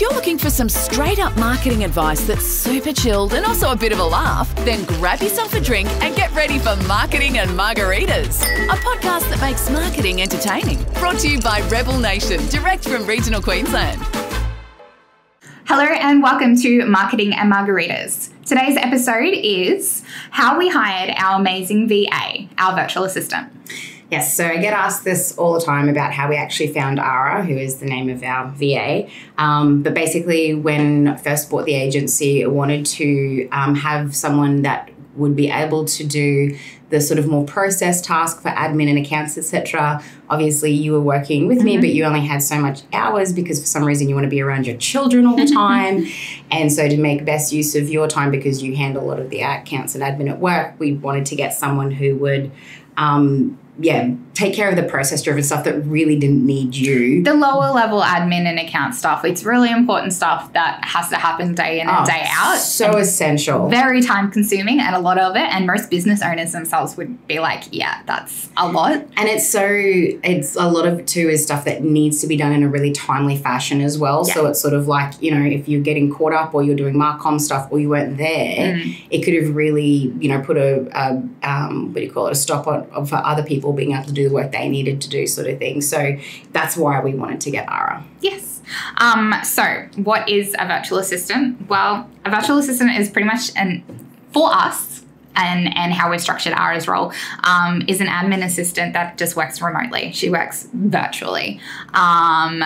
If you're looking for some straight up marketing advice that's super chilled and also a bit of a laugh, then grab yourself a drink and get ready for Marketing and Margaritas, a podcast that makes marketing entertaining. Brought to you by Rebel Nation, direct from regional Queensland. Hello and welcome to Marketing and Margaritas. Today's episode is how we hired our amazing VA, our virtual assistant. Yes, so I get asked this all the time about how we actually found Ara, who is the name of our VA. Um, but basically, when I first bought the agency, I wanted to um, have someone that would be able to do the sort of more process task for admin and accounts, etc. Obviously, you were working with me, but you only had so much hours because for some reason you want to be around your children all the time. and so, to make best use of your time because you handle a lot of the accounts and admin at work, we wanted to get someone who would. Um, yeah, take care of the process driven stuff that really didn't need you. The lower level admin and account stuff, it's really important stuff that has to happen day in and Oh, day out. So essential. Very time consuming and a lot of it. And most business owners themselves would be like, yeah, that's a lot. And it's so it's a lot of it too is stuff that needs to be done in a really timely fashion as well. So it's sort of like, you know, if you're getting caught up or you're doing Marcom stuff or you weren't there, Mm. it could have really, you know, put a, a um, what do you call it, a stop on for other people being able to do the work they needed to do, sort of thing. So that's why we wanted to get Ara. Yes. Um, so, what is a virtual assistant? Well, a virtual assistant is pretty much an for us. And, and how we've structured Ara's role um, is an admin assistant that just works remotely. She works virtually. Um,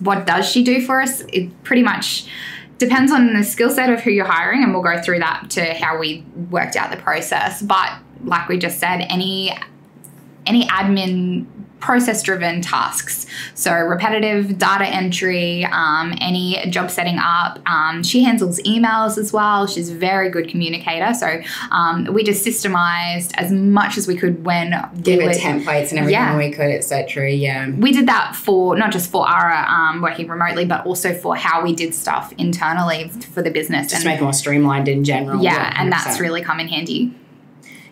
what does she do for us? It pretty much depends on the skill set of who you're hiring, and we'll go through that to how we worked out the process. But like we just said, any any admin process driven tasks. So, repetitive data entry, um, any job setting up. Um, she handles emails as well. She's a very good communicator. So, um, we just systemized as much as we could when Give we were- templates and everything Yeah. we could, etc. Yeah. we did that for not just for Ara um, working remotely, but also for how we did stuff internally for the business. Just and make it more streamlined in general. yeah, and that's 100%. really come in handy.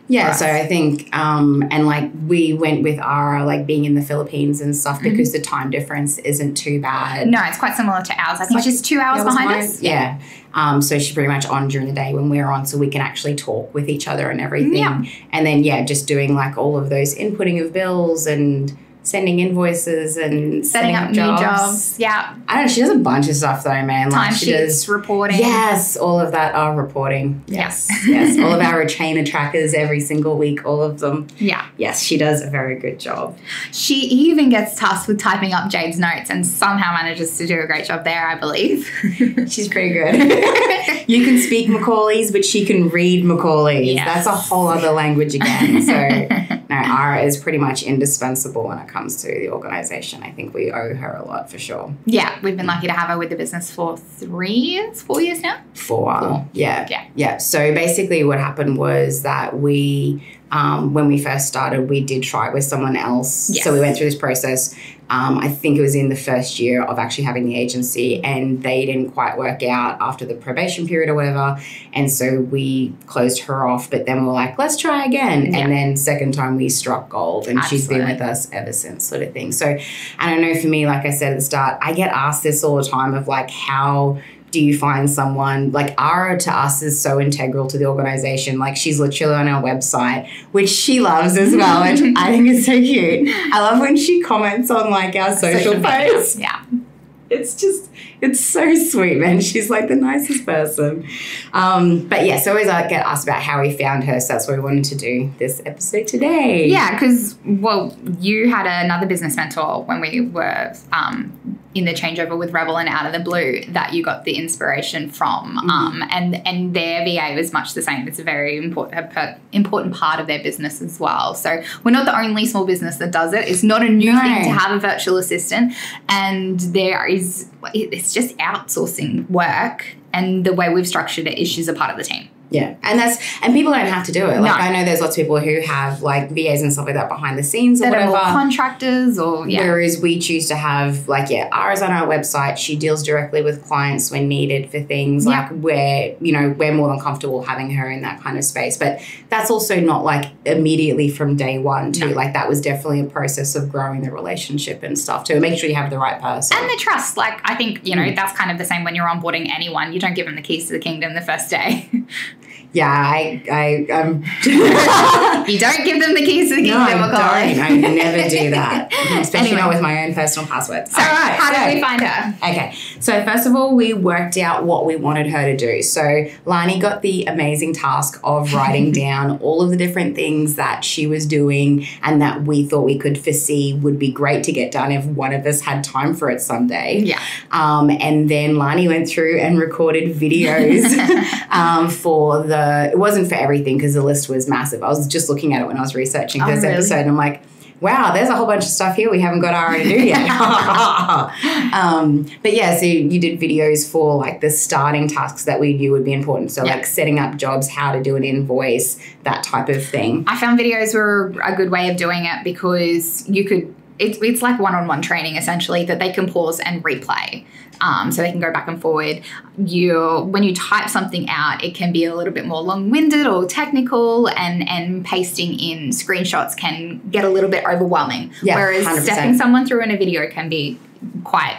Yeah, so. I think, um, and like we went with Ara, like being in the Philippines and stuff because the time difference isn't too bad. Mm-hmm. No, it's quite similar to ours. I think like she's two hours Hours behind behind? us. Yeah. Um, so she's pretty much on during the day when we're on, so we can actually talk with each other and everything. Yeah. And then, yeah, just doing like all of those inputting of bills and sending invoices and Setting up new jobs. Yeah. I don't know. She does a bunch of stuff though, man. Like she does. Reporting. Yes, all of that are reporting. Yes. yes. All of our retainer trackers every single week, all of them. Yeah. Yes, she does a very good job. She even gets tasked with typing up Jade's notes and somehow manages to do a great job there, I believe. She's pretty good. you can speak Macaulay's, but she can read Macaulay's. Yes. That's a whole other language again. So, no, Ara is pretty much indispensable when it comes to the organization. I think we owe her a lot for sure. yeah, we've been lucky to have her with the business for three years, four years now. Uh, Cool. yeah, Yeah. yeah. So basically, what happened was that we, um, when we first started, we did try it with someone else. Yes. So we went through this process. Um, I think it was in the first year of actually having the agency, and they didn't quite work out after the probation period or whatever. And so we closed her off. But then we we're like, let's try again. Yeah. And then second time we struck gold, and she's been with us ever since, sort of thing. So I don't know. For me, like I said at the start, I get asked this all the time of like how do you find someone like Ara to us is so integral to the organization. Like she's literally on our website, which she loves as well, which I think is so cute. I love when she comments on like our social, media. posts. Yeah. It's just it's so sweet, man. She's like the nicest person. Um, but yeah, so always I get asked about how we found her. So that's why we wanted to do this episode today. Yeah, because, well, you had another business mentor when we were um, in the changeover with Rebel and Out of the Blue that you got the inspiration from. Mm-hmm. Um, and, and their VA was much the same. It's a very important, important part of their business as well. So we're not the only small business that does it. It's not a new No. thing to have a virtual assistant. And there is, it's just outsourcing work. And the way we've structured it is she's a part of the team. Yeah, and that's and people don't have to do it. Like No. I know there's lots of people who have like VAs and stuff like that behind the scenes or That are whatever. more contractors or yeah. Whereas we choose to have like yeah, Ara's on our website. She deals directly with clients when needed for things Yeah. like where you know we're more than comfortable having her in that kind of space. But that's also not like immediately from day one too. No. Like that was definitely a process of growing the relationship and stuff too. Make sure you have the right person. and the trust, like I think you know, Mm. that's kind of the same when you're onboarding anyone. You don't give them the keys to the kingdom the first day. yeah, I I um you don't give them the keys to the No, kingdom, I Macaulay. don't. I never do that. Especially Anyway. not with my own personal passwords. So, how did we find her? Okay, so first of all, we worked out what we wanted her to do. So Lani got the amazing task of writing down all of the different things that she was doing and that we thought we could foresee would be great to get done if one of us had time for it someday. Yeah. Um, and then Lani went through and recorded videos um, for the. It wasn't for everything because the list was massive. I was just looking at it when I was researching Oh, this really? episode, and I'm like, wow, there's a whole bunch of stuff here we haven't got Ara to do yet. um, but yeah, so you did videos for like the starting tasks that we knew would be important. So Yeah. like setting up jobs, how to do an invoice, that type of thing. I found videos were a good way of doing it because you could. It's, it's like one-on-one training essentially that they can pause and replay, um, so they can go back and forward. You when you type something out, it can be a little bit more long-winded or technical, and and pasting in screenshots can get a little bit overwhelming. Yeah, Whereas 100%. stepping someone through in a video can be quite,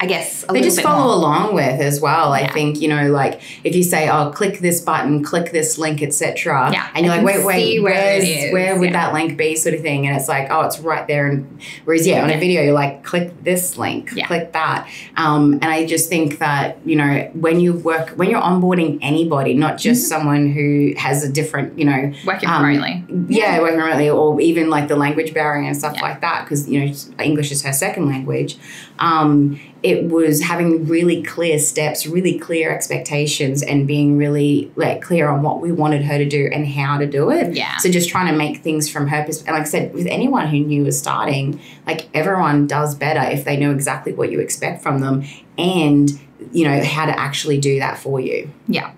I guess, a they just follow more. along with as well. I think you know, like if you say, "Oh, click this button, click this link, etc." Yeah, and you're I like, "Wait, wait, where where would yeah. that link be?" Sort of thing, and it's like, "Oh, it's right there." And whereas, yeah, on a video, you're like, "Click this link, Yeah. click that," um, and I just think that you know, when you work, when you're onboarding anybody, not just Mm-hmm. someone who has a different, you know, working um, remotely. yeah, working remotely, or even like the language barrier and stuff Yeah. like that, because you know English is her second language. Um, it was having really clear steps, really clear expectations, and being really like clear on what we wanted her to do and how to do it. Yeah. So just trying to make things from her perspective. Like I said, with anyone who new is starting, like everyone does better if they know exactly what you expect from them and you know how to actually do that for you. Yeah.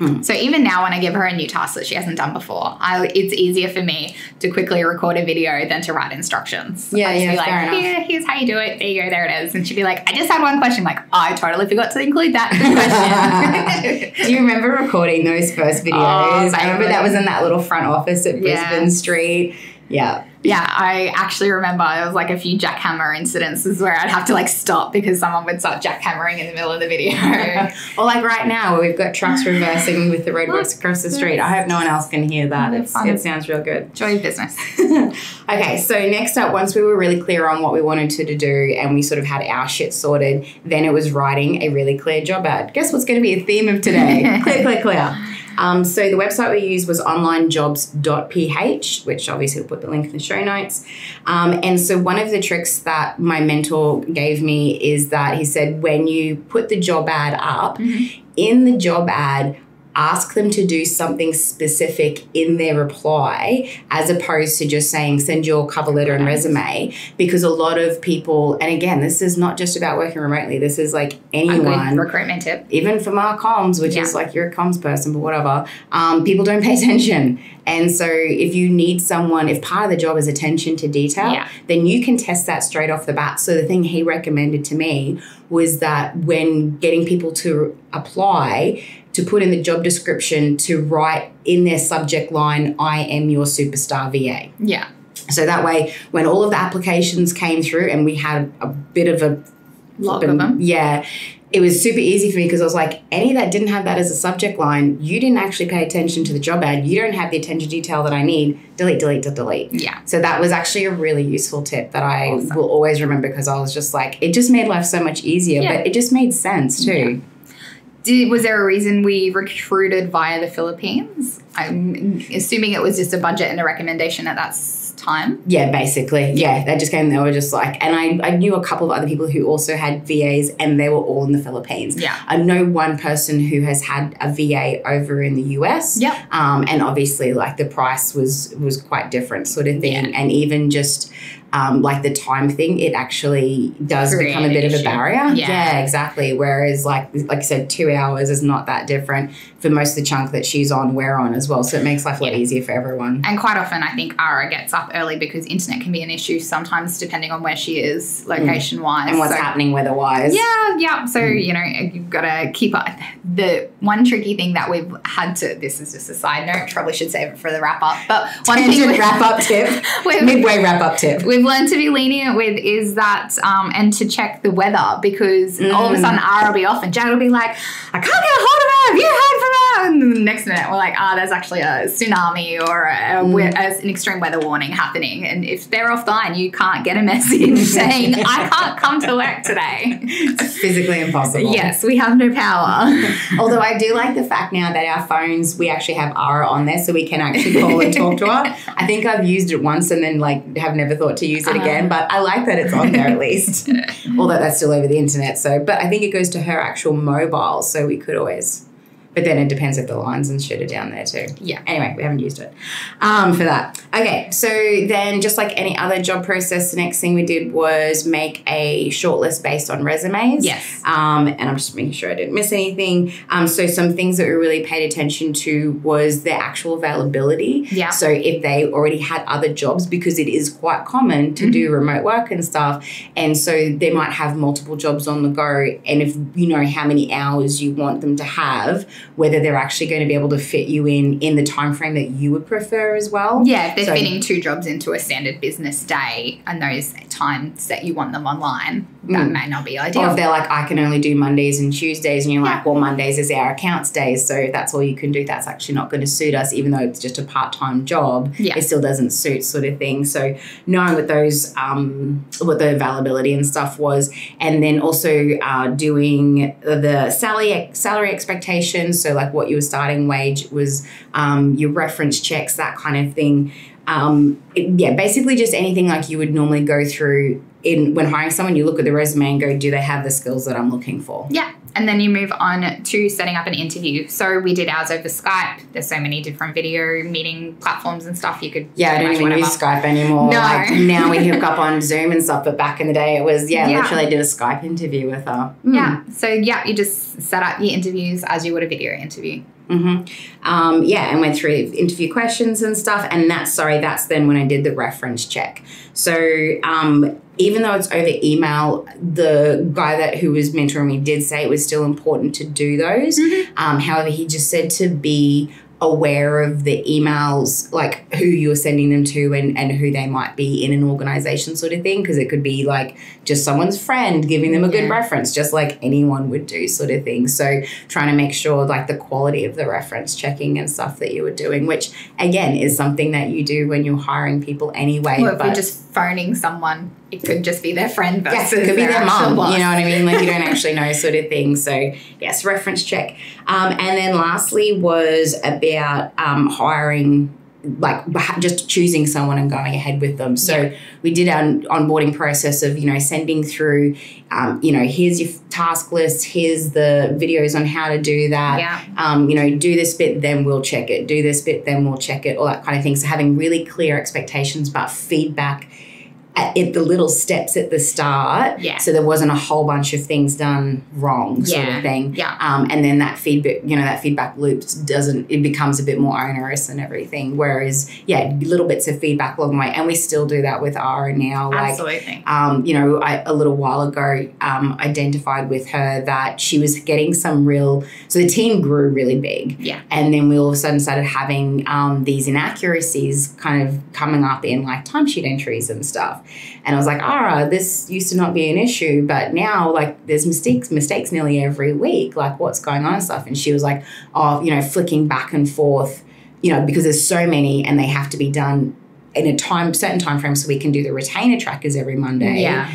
Mm. So even now, when I give her a new task that she hasn't done before, I, it's easier for me to quickly record a video than to write instructions. Yeah, yeah, be like, fair enough. Here, here's how you do it. There you go. There it is. And she'd be like, I just had one question. I'm like, I totally forgot to include that question. Do you remember recording those first videos? Oh, I remember that was in that little front office at. Brisbane Street. Yeah. Yeah, I actually remember there was like a few jackhammer incidences where I'd have to like stop because someone would start jackhammering in the middle of the video. or like right now where we've got trucks reversing with the roadworks across the street. I hope no one else can hear that. It's, it sounds real good. Joy of business. okay, so next up, once we were really clear on what we wanted to do and we sort of had our shit sorted, then it was writing a really clear job ad. Guess what's going to be a theme of today? clear, clear, clear. Um, so the website we used was onlinejobs.ph, which obviously we'll put the link in the show notes. Um, and so one of the tricks that my mentor gave me is that he said when you put the job ad up, in the job ad, ask them to do something specific in their reply as opposed to just saying send your cover letter and resume because a lot of people and again this is not just about working remotely this is like anyone recruitment tip. even for our comms, which Yeah. is like you're a comms person, but whatever, um, people don't pay attention. And so if you need someone, if part of the job is attention to detail, Yeah. then you can test that straight off the bat. So the thing he recommended to me was that when getting people to apply, to put in the job description to write in their subject line, I am your superstar VA. Yeah. So that way, when all of the applications came through and we had a bit of a Log of them. yeah. It was super easy for me because I was like, any that didn't have that as a subject line, you didn't actually pay attention to the job ad. You don't have the attention detail that I need. Delete, delete, delete, delete. Yeah. So that was actually a really useful tip that I Awesome. will always remember because I was just like, it just made life so much easier, Yeah. but it just made sense too. Did, was there a reason we recruited via the Philippines? I'm assuming it was just a budget and a recommendation at that time. Yeah, basically. Yeah, they just came. They were just like, and I, I knew a couple of other people who also had VAs, and they were all in the Philippines. Yeah. I know one person who has had a VA over in the US. Yep. Um, and obviously, like the price was was quite different, sort of thing. Yeah. And even just um, like the time thing, it actually does Create become a bit of a barrier. Yeah. exactly. Whereas, like like I said, two hours is not that different for most of the chunk that she's on. We're on as well, so it makes life a lot Yeah. easier for everyone. And quite often, I think Ara gets up early because internet can be an issue sometimes, depending on where she is location wise. Mm. And what's happening weather-wise. Yeah, yeah. So, Mm. you know, you've got to keep up. The one tricky thing that we've had to, this is just a side note, probably should save it for the wrap up. But one thing Tangent we- wrap up tip. Midway wrap up tip. We've learned to be lenient with is that um, and to check the weather because all of a Mm. sudden Ara will be off and Jade will be like, I can't get a hold of her. Have you heard from her? And the next minute we're like, ah, there's actually a tsunami or a, Mm. a- an extreme weather warning happening. And if they're offline, you can't get a message saying, I can't come to work today. It's physically impossible. yes, we have no power. Although I do like the fact now that our phones, we actually have Ara on there so we can actually call and talk to her. I think I've used it once and then like have never thought to use it Uh-huh. again, but I like that it's on there at least. Although that's still over the internet. So, but I think it goes to her actual mobile, so we could always. But then it depends if the lines and shit are down there too. Yeah. Anyway, we haven't used it um, for that. Okay, so then just like any other job process, the next thing we did was make a shortlist based on resumes. Yes. Um, and I'm just making sure I didn't miss anything. Um, so some things that we really paid attention to was their actual availability. Yeah. So if they already had other jobs, because it is quite common to do remote work and stuff, and so they might have multiple jobs on the go. And if you know how many hours you want them to have, whether they're actually going to be able to fit you in in the time frame that you would prefer as well. Yeah, if they're So- fitting two jobs into a standard business day and those times that you want them online, that Mm. may not be Or ideal. if they're like, I can only do Mondays and Tuesdays, and you're like, well, Mondays is our accounts days, so if that's all you can do, that's actually not going to suit us, even though it's just a part time job. Yeah. It still doesn't suit, sort of thing. So knowing what those, um, what the availability and stuff was, and then also uh, doing the salary salary expectations. So like what your starting wage was, um, your reference checks, that kind of thing. Um, it- yeah, basically just anything like you would normally go through in when hiring someone. You look at the resume and go, do they have the skills that I'm looking for? Yeah. And then you move on to setting up an interview. So we did ours over Skype. There's so many different video meeting platforms and stuff you could Yeah, I don't even whatever. use Skype anymore. No. Like now we hook up on Zoom and stuff, but back in the day it was yeah, Yeah. literally I did a Skype interview with her. Hmm. Yeah. So yeah, you just set up your interviews as you would a video interview. Hmm Um, yeah, and went through interview questions and stuff. And that's sorry, that's then when I did the reference check. So um, even though it's over email, the guy that who was mentoring me did say it was still important to do those. Um, however, he just said to be aware of the emails, like who you're sending them to and, and who they might be in an organization, sort of thing, because it could be like just someone's friend giving them a good Yeah. reference, just like anyone would do, sort of thing. So trying to make sure like the quality of the reference checking and stuff that you were doing, which again is something that you do when you're hiring people anyway. If but just phoning someone, it could just be their friend versus it could be their mum. You know what I mean? Like you don't actually know, sort of thing. So yes, reference check. Um, and then lastly was about um, hiring. Like just choosing someone and going ahead with them. So Yeah. we did our onboarding process of you know sending through, um, you know, here's your task list, here's the videos on how to do that Yeah. um, you know, do this bit, then we'll check it. Do this bit, then we'll check it. All that kind of thing. So having really clear expectations about feedback at, at the little steps at the start. Yeah. So there wasn't a whole bunch of things done wrong, sort Yeah. of thing. Yeah. Um, and then that feedback, you know, that feedback loop doesn't. It becomes a bit more onerous and everything. Whereas, yeah, little bits of feedback along the way, and we still do that with Ara now. Like, Absolutely. um, you know, I, a little while ago, um, identified with her that she was getting some real. So the team grew really big, Yeah. and then we all of a sudden started having um, these inaccuracies kind of coming up in like timesheet entries and stuff. And I was like, Ara, this used to not be an issue, but now like there's mistakes, mistakes nearly every week. Like what's going on and stuff. And she was like, oh, you know, flicking back and forth, you know, because there's so many and they have to be done in a time certain time frame so we can do the retainer trackers every Monday Yeah.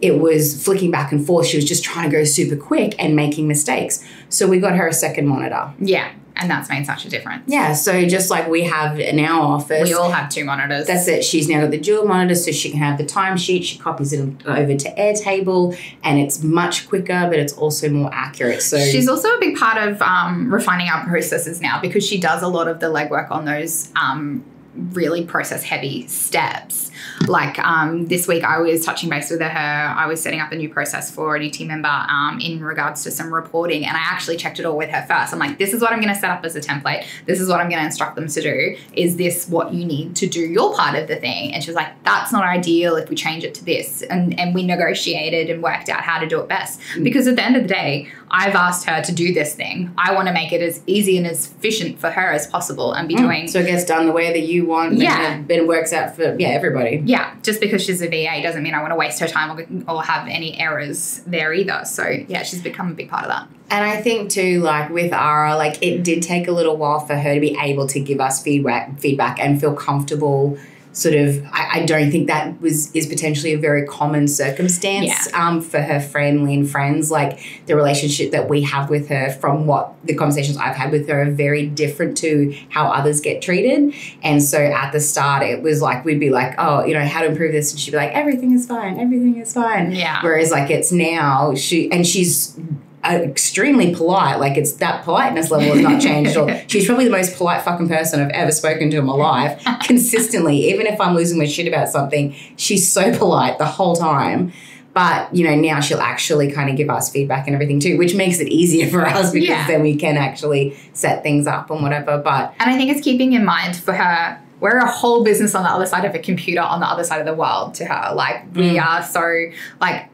it was flicking back and forth. She was just trying to go super quick and making mistakes. So we got her a second monitor. Yeah. And that's made such a difference. Yeah, so just like we have in our office, We all have two monitors. that's it. She's now got the dual monitor so she can have the timesheet. She copies it over to Airtable and it's much quicker, but it's also more accurate. So She's also a big part of um, refining our processes now because she does a lot of the legwork on those um, really process heavy steps. Like um, this week, I was touching base with her. I was setting up a new process for a new team member um, in regards to some reporting, and I actually checked it all with her first. I'm like, this is what I'm going to set up as a template. This is what I'm going to instruct them to do. Is this what you need to do your part of the thing? And she was like, that's not ideal if we change it to this. And, and we negotiated and worked out how to do it best. Because at the end of the day, I've asked her to do this thing. I want to make it as easy and as efficient for her as possible and be doing. So it gets done the way that you want. Yeah. And it works out for yeah everybody. yeah, just because she's a VA doesn't mean I want to waste her time or, or have any errors there either. So yeah, she's become a big part of that. And I think too, like with Ara, like it did take a little while for her to be able to give us feedback, feedback and feel comfortable. Sort of, I, I don't think that was is potentially a very common circumstance um, for her family and friends. Like the relationship that we have with her, from what the conversations I've had with her, are very different to how others get treated. And so at the start, it was like we'd be like, oh, you know, how to improve this, and she'd be like, everything is fine, everything is fine. Yeah. Whereas like it's now she and she's extremely polite. Like it's that politeness level has not changed at all. She's probably the most polite fucking person I've ever spoken to in my life. Consistently, even if I'm losing my shit about something, she's so polite the whole time. But you know, now she'll actually kind of give us feedback and everything too, which makes it easier for us because Yeah. then we can actually set things up and whatever. But And I think it's keeping in mind for her, we're a whole business on the other side of a computer on the other side of the world to her. Like we mm. are so like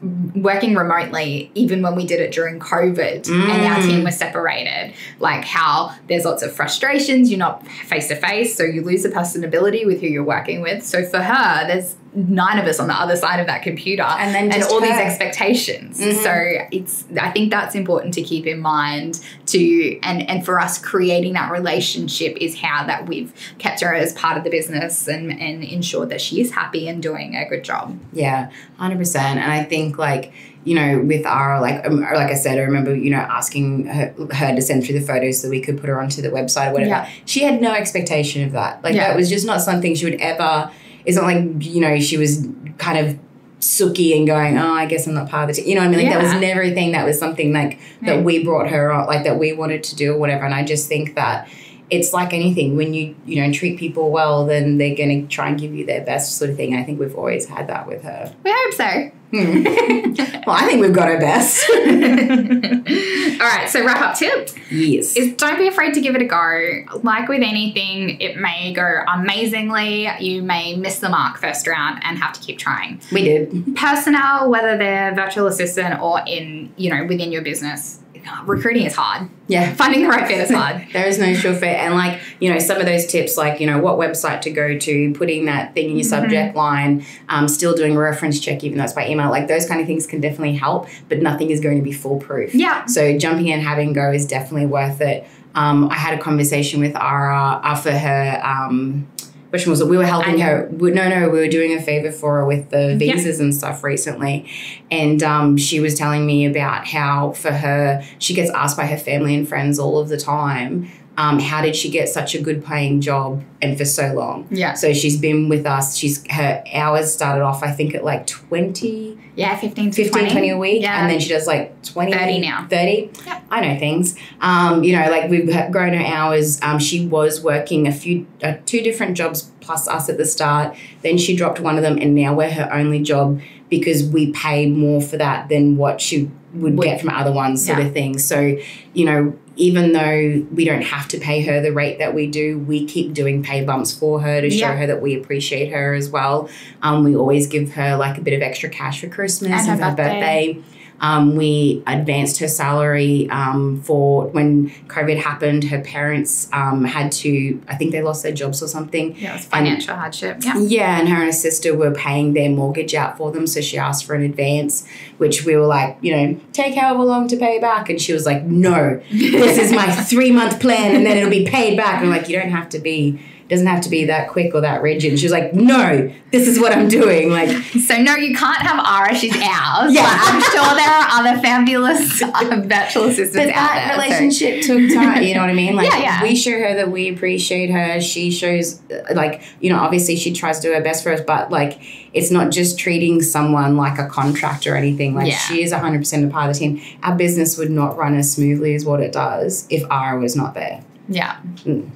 working remotely, even when we did it during COVID and our team was separated, like how there's lots of frustrations, you're not face to face, so you lose the personability with who you're working with. So for her, there's nine of us on the other side of that computer And then just all these her. expectations. Mhm. So it's I think that's important to keep in mind to and and for us creating that relationship is how that we've kept her as part of the business and and ensured that she is happy and doing a good job. Yeah, hundred percent. And I think like you know with Ara, like um, like I said, I remember you know asking her, her to send through the photos so we could put her onto the website or whatever. Yeah. She had no expectation of that. Like Yeah. that was just not something she would ever. It's not like you know she was kind of sooky and going, oh, I guess I'm not part of the team. You know what I mean? Like that was Yeah. never a thing. That was something like Yeah. that we brought her up, like that we wanted to do or whatever. And I just think that it's like anything when you you know treat people well, then they're going to try and give you their best sort of thing. I think we've always had that with her. We hope so. Hmm. well, I think we've got our best. All right, so wrap up tip yes. is don't be afraid to give it a go. Like with anything, it may go amazingly. You may miss the mark first round and have to keep trying. we did. personnel, whether they're virtual assistant or in, you know, within your business, recruiting is hard. Yeah. Finding the right fit is hard. There is no sure fit. And like, you know, some of those tips, like, you know, what website to go to, putting that thing in your subject line, um, still doing a reference check, even though it's by email, like those kind of things can definitely help, but nothing is going to be foolproof. Yeah. So jumping in and having go is definitely worth it. Um, I had a conversation with Ara uh, for her. Um, which was it? We were helping her. We, no, no, we were doing a favor for her with the Yeah. visas and stuff recently, and um, she was telling me about how for her she gets asked by her family and friends all of the time. Um, how did she get such a good paying job and for so long? Yeah. So she's been with us. She's her hours started off I think at like 20, Yeah, 15 to 15, 20. 20 a week. Yeah. And then she does like 20, 30 now. 30. Yeah. I know things. Um, you know, like we've grown her hours. Um, she was working a few, uh, two different jobs plus us at the start. Then she dropped one of them and now we're her only job because we pay more for that than what she would Would- get from other ones sort Yeah. of thing. So, you know, even though we don't have to pay her the rate that we do, we keep doing pay bumps for her to show Yeah. her that we appreciate her as well. Um, we always give her like a bit of extra cash for Christmas And her and her birthday. birthday. Um, we advanced her salary um, for when COVID happened. Her parents um, had to, I think they lost their jobs or something. Yeah, it was financial hardship. Yeah. Yeah, and her and her sister were paying their mortgage out for them, so she asked for an advance, which we were like, you know, take however long to pay back. And she was like, no, this is my three month plan, and then it'll be paid back. And I'm like, you don't have to be, doesn't have to be that quick or that rigid. And she was like, no, this is what I'm doing. Like, So no, you can't have Ara. She's ours. Yeah. But I'm sure there are other fabulous uh, virtual assistants but out that there. so- relationship took time. You know what I mean? Like Yeah, yeah. we show her that we appreciate her. She shows, uh, like you know, obviously she tries to do her best for us, but like it's not just treating someone like a contractor or anything. Like Yeah. she is hundred percent a part of the team. Our business would not run as smoothly as what it does if Ara was not there. yeah. Mm.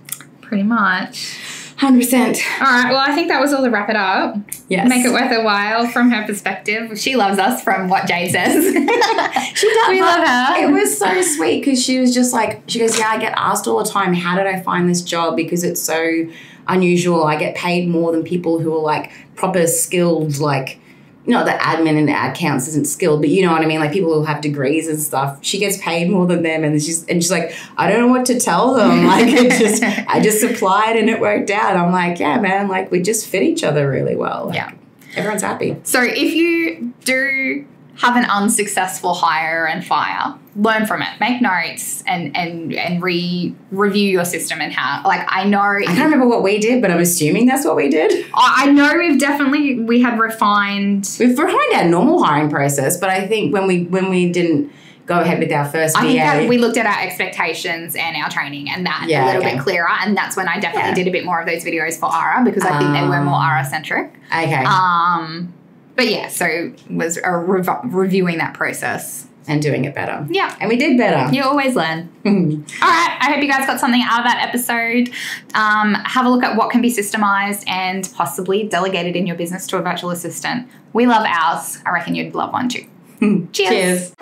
Pretty much. Hundred percent. All right. Well, I think that was all to wrap it up. Yes. Make it worth a while from her perspective. She loves us from what Jade says. She does. We love her. It was so sweet because she was just like, she goes, Yeah, I get asked all the time, how did I find this job? Because it's so unusual. I get paid more than people who are like proper skilled, like, not that admin and ad counts isn't skilled, but you know what I mean? Like people who have degrees and stuff. She gets paid more than them and she's and she's like, I don't know what to tell them. Like it just I just applied and it worked out. I'm like, yeah, man, like we just fit each other really well. Like, Yeah. Everyone's happy. So if you do have an unsuccessful hire and fire, learn from it. Make notes and and and re review your system and how. Like I know, I can't remember what we did, but I'm assuming that's what we did. I I know we've definitely we had refined. We've refined our normal hiring process, but I think when we when we didn't go ahead with our first I VA, think that we looked at our expectations and our training and that Yeah, a little okay. bit clearer. And that's when I definitely Yeah. did a bit more of those videos for ARA because I think they were more Ah. ARA centric. okay, Um, but yeah, so was uh, a rev- reviewing that process. and doing it better. Yeah. And we did better. You always learn. Mm-hmm. All right. I hope you guys got something out of that episode. Um, have a look at what can be systemized and possibly delegated in your business to a virtual assistant. We love ours. I reckon you'd love one too. Mm-hmm. Cheers. Cheers.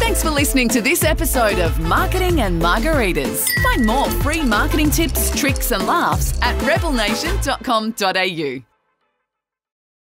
Thanks for listening to this episode of Marketing and Margaritas. Find more free marketing tips, tricks, and laughs at rebelnation.com.au.